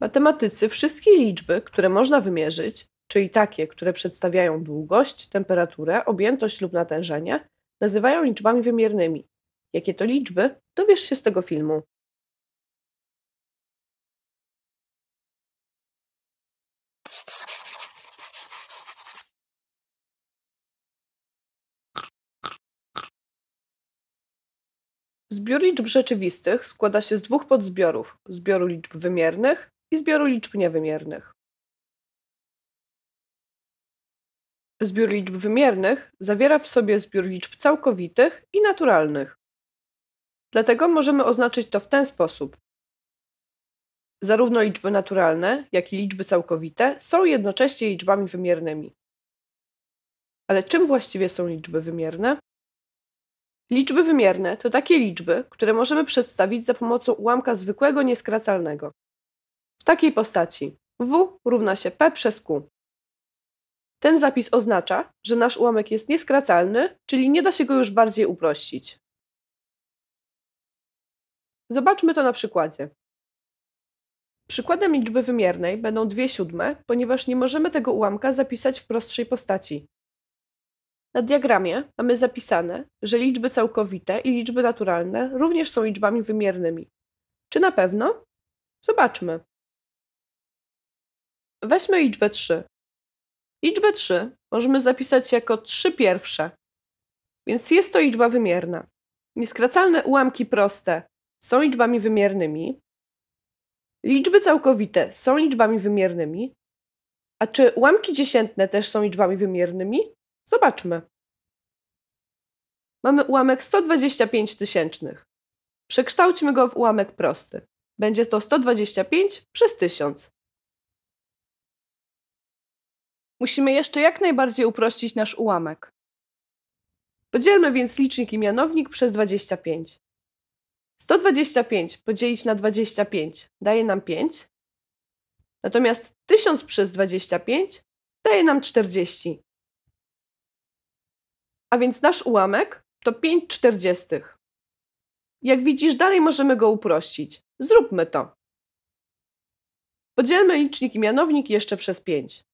Matematycy wszystkie liczby, które można wymierzyć, czyli takie, które przedstawiają długość, temperaturę, objętość lub natężenie, nazywają liczbami wymiernymi. Jakie to liczby? Dowiesz się z tego filmu. Zbiór liczb rzeczywistych składa się z dwóch podzbiorów: zbioru liczb wymiernych i zbioru liczb niewymiernych. Zbiór liczb wymiernych zawiera w sobie zbiór liczb całkowitych i naturalnych. Dlatego możemy oznaczyć to w ten sposób. Zarówno liczby naturalne, jak i liczby całkowite są jednocześnie liczbami wymiernymi. Ale czym właściwie są liczby wymierne? Liczby wymierne to takie liczby, które możemy przedstawić za pomocą ułamka zwykłego nieskracalnego. W takiej postaci w równa się p przez q. Ten zapis oznacza, że nasz ułamek jest nieskracalny, czyli nie da się go już bardziej uprościć. Zobaczmy to na przykładzie. Przykładem liczby wymiernej będą dwie siódme, ponieważ nie możemy tego ułamka zapisać w prostszej postaci. Na diagramie mamy zapisane, że liczby całkowite i liczby naturalne również są liczbami wymiernymi. Czy na pewno? Zobaczmy. Weźmy liczbę 3. Liczbę 3 możemy zapisać jako 3 pierwsze, więc jest to liczba wymierna. Nieskracalne ułamki proste są liczbami wymiernymi. Liczby całkowite są liczbami wymiernymi. A czy ułamki dziesiętne też są liczbami wymiernymi? Zobaczmy. Mamy ułamek 125 tysięcznych. Przekształćmy go w ułamek prosty. Będzie to 125 przez 1000. Musimy jeszcze jak najbardziej uprościć nasz ułamek. Podzielmy więc licznik i mianownik przez 25. 125 podzielić na 25 daje nam 5, natomiast 1000 przez 25 daje nam 40. A więc nasz ułamek to 5 czterdziestych. Jak widzisz, dalej możemy go uprościć. Zróbmy to. Podzielmy licznik i mianownik jeszcze przez 5.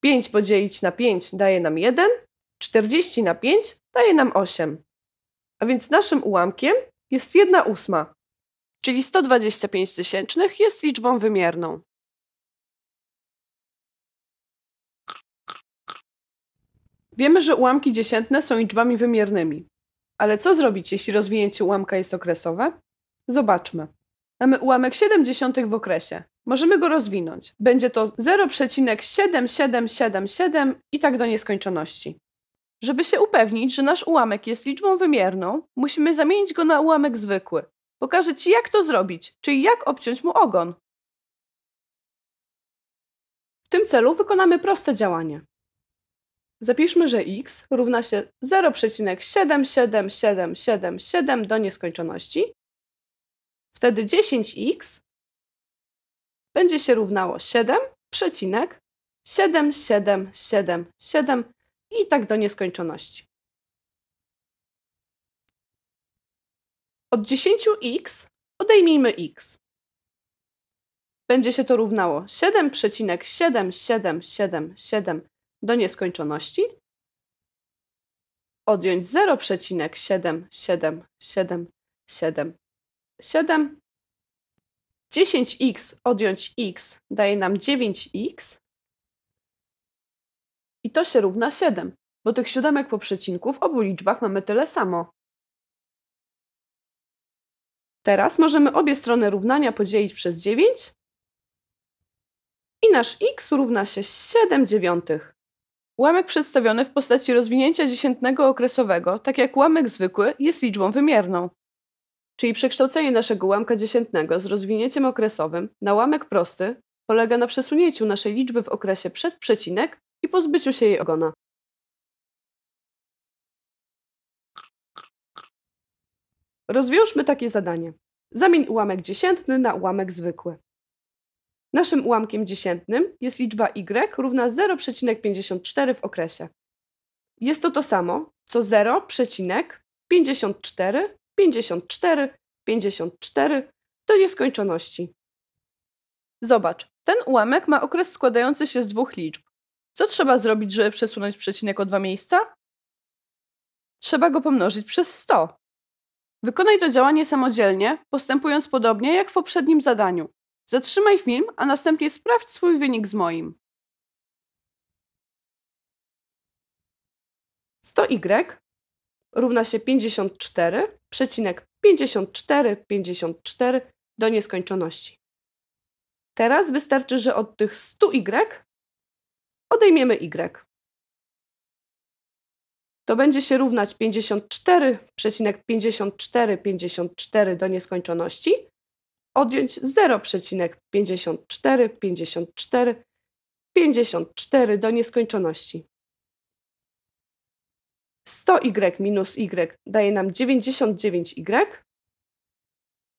5 podzielić na 5 daje nam 1, 40 na 5 daje nam 8. A więc naszym ułamkiem jest 1 ósma, czyli 125 tysięcznych jest liczbą wymierną. Wiemy, że ułamki dziesiętne są liczbami wymiernymi. Ale co zrobić, jeśli rozwinięcie ułamka jest okresowe? Zobaczmy. Mamy ułamek 70 w okresie. Możemy go rozwinąć. Będzie to 0,7777 i tak do nieskończoności. Żeby się upewnić, że nasz ułamek jest liczbą wymierną, musimy zamienić go na ułamek zwykły. Pokażę Ci, jak to zrobić, czyli jak obciąć mu ogon. W tym celu wykonamy proste działanie. Zapiszmy, że x równa się 0,77777 do nieskończoności. Wtedy 10x będzie się równało 7,7777 i tak do nieskończoności. Od 10x odejmijmy x. Będzie się to równało 7,7777 do nieskończoności, odjąć 0,77777, 10x odjąć x daje nam 9x i to się równa 7, bo tych siódemek po przecinku w obu liczbach mamy tyle samo. Teraz możemy obie strony równania podzielić przez 9 i nasz x równa się 7 dziewiątych. Ułamek przedstawiony w postaci rozwinięcia dziesiętnego okresowego, tak jak ułamek zwykły, jest liczbą wymierną. Czyli przekształcenie naszego ułamka dziesiętnego z rozwinięciem okresowym na ułamek prosty polega na przesunięciu naszej liczby w okresie przed przecinek i pozbyciu się jej ogona. Rozwiążmy takie zadanie. Zamień ułamek dziesiętny na ułamek zwykły. Naszym ułamkiem dziesiętnym jest liczba y równa 0,54 w okresie. Jest to to samo, co 0,54, 54, 54 do nieskończoności. Zobacz, ten ułamek ma okres składający się z dwóch liczb. Co trzeba zrobić, żeby przesunąć przecinek o dwa miejsca? Trzeba go pomnożyć przez 100. Wykonaj to działanie samodzielnie, postępując podobnie jak w poprzednim zadaniu. Zatrzymaj film, a następnie sprawdź swój wynik z moim. 100y równa się 54,5454 do nieskończoności. Teraz wystarczy, że od tych 100y odejmiemy y. To będzie się równać 54,5454 do nieskończoności, odjąć 0,5454 54 do nieskończoności. 100y minus y daje nam 99y,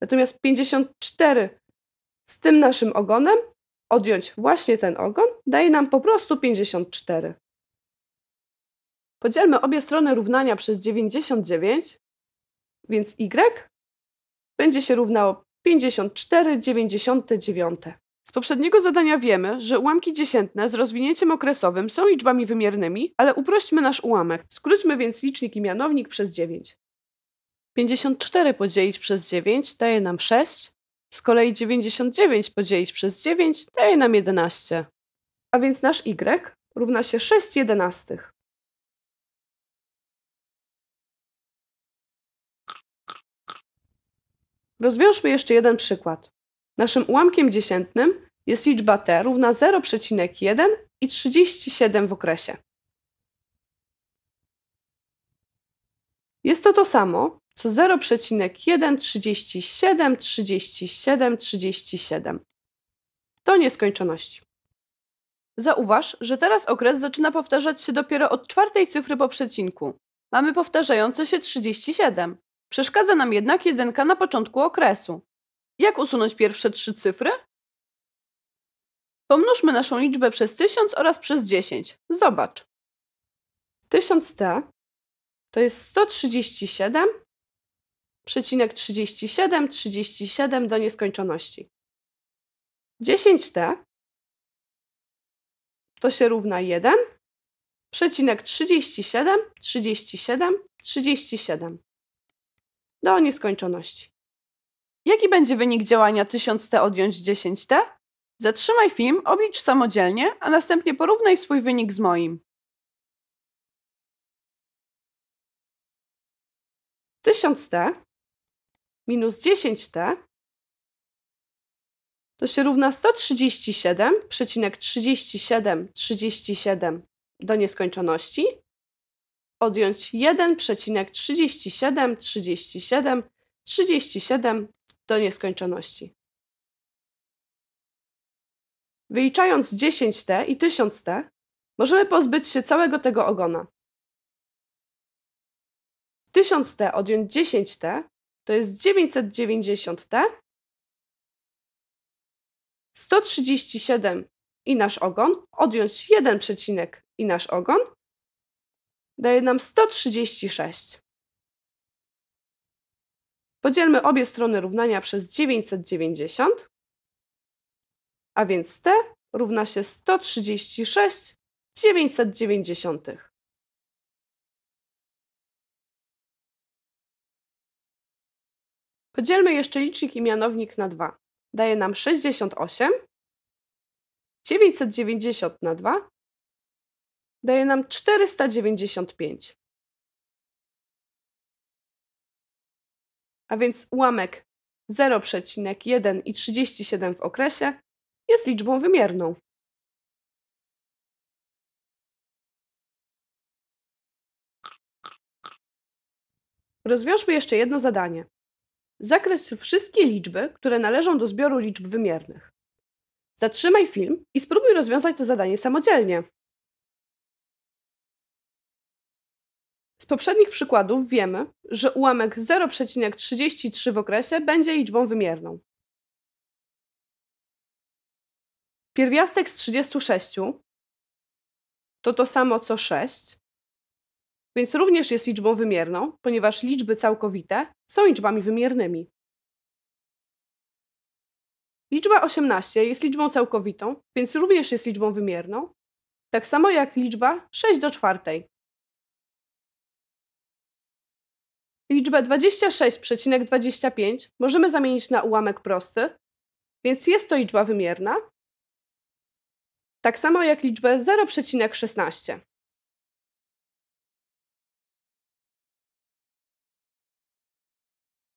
natomiast 54 z tym naszym ogonem odjąć właśnie ten ogon daje nam po prostu 54. Podzielmy obie strony równania przez 99, więc y będzie się równało 54,99. Poprzedniego zadania wiemy, że ułamki dziesiętne z rozwinięciem okresowym są liczbami wymiernymi, ale uprośćmy nasz ułamek. Skróćmy więc licznik i mianownik przez 9. 54 podzielić przez 9 daje nam 6, z kolei 99 podzielić przez 9 daje nam 11. A więc nasz y równa się 6 jedenastych. Rozwiążmy jeszcze jeden przykład. Naszym ułamkiem dziesiętnym jest liczba t równa 0,1 i 37 w okresie. Jest to to samo, co 0,1, 37, 37, 37. Do nieskończoności. Zauważ, że teraz okres zaczyna powtarzać się dopiero od czwartej cyfry po przecinku. Mamy powtarzające się 37. Przeszkadza nam jednak jedynka na początku okresu. Jak usunąć pierwsze trzy cyfry? Pomnóżmy naszą liczbę przez 1000 oraz przez 10. Zobacz. 1000t to jest 137, przecinek 37, 37 do nieskończoności. 10t to się równa 1, przecinek 37, 37, 37 do nieskończoności. Jaki będzie wynik działania 1000t odjąć 10t? Zatrzymaj film, oblicz samodzielnie, a następnie porównaj swój wynik z moim. 1000t minus 10t to się równa 137,37 37 do nieskończoności odjąć 1,37 37 37 do nieskończoności. Wyliczając 10t i 1000t, możemy pozbyć się całego tego ogona. 1000t odjąć 10t to jest 990t, 137 i nasz ogon, odjąć 1 przecinek i nasz ogon, daje nam 136. Podzielmy obie strony równania przez 990, a więc t równa się 136 990. Podzielmy jeszcze licznik i mianownik na 2. Daje nam 68. 990 na 2 daje nam 495. A więc ułamek 0,1 i 37 w okresie jest liczbą wymierną. Rozwiążmy jeszcze jedno zadanie. Zakreśl wszystkie liczby, które należą do zbioru liczb wymiernych. Zatrzymaj film i spróbuj rozwiązać to zadanie samodzielnie. Z poprzednich przykładów wiemy, że ułamek 0,33 w okresie będzie liczbą wymierną. Pierwiastek z 36 to to samo co 6, więc również jest liczbą wymierną, ponieważ liczby całkowite są liczbami wymiernymi. Liczba 18 jest liczbą całkowitą, więc również jest liczbą wymierną, tak samo jak liczba 6 do czwartej. Liczbę 26,25 możemy zamienić na ułamek prosty, więc jest to liczba wymierna, tak samo jak liczbę 0,16.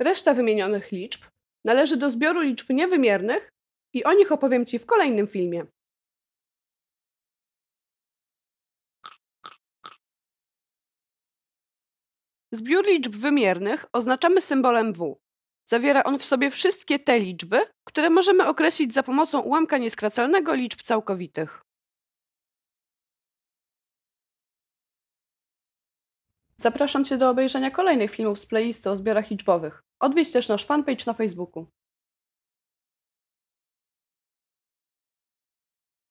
Reszta wymienionych liczb należy do zbioru liczb niewymiernych i o nich opowiem Ci w kolejnym filmie. Zbiór liczb wymiernych oznaczamy symbolem W. Zawiera on w sobie wszystkie te liczby, które możemy określić za pomocą ułamka nieskracalnego liczb całkowitych. Zapraszam Cię do obejrzenia kolejnych filmów z playlisty o zbiorach liczbowych. Odwiedź też nasz fanpage na Facebooku.